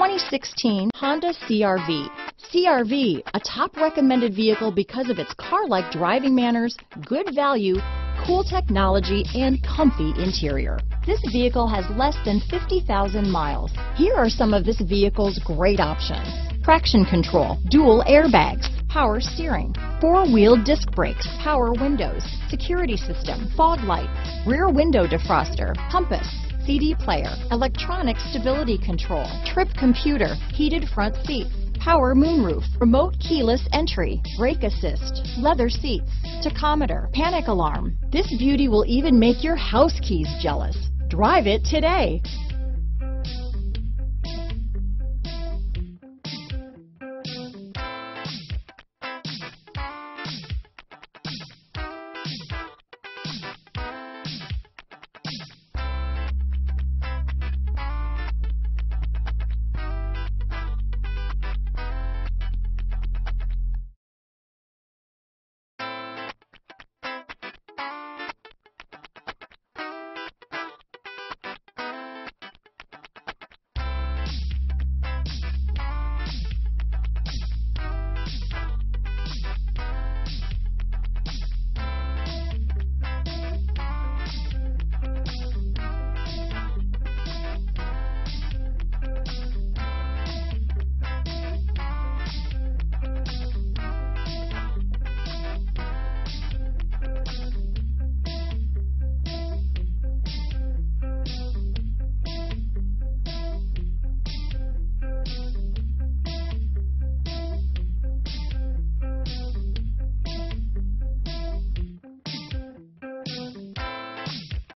2016 Honda CRV. CRV, a top recommended vehicle because of its car-like driving manners, good value, cool technology, and comfy interior. This vehicle has less than 50,000 miles. Here are some of this vehicle's great options. Traction control, dual airbags, power steering, four-wheel disc brakes, power windows, security system, fog lights, rear window defroster, compass, CD player, electronic stability control, trip computer, heated front seats, power moonroof, remote keyless entry, brake assist, leather seats, tachometer, panic alarm. This beauty will even make your house keys jealous. Drive it today.